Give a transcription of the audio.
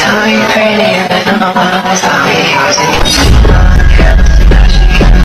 Sorry, pretty, but than all. Tell sorry. how's it?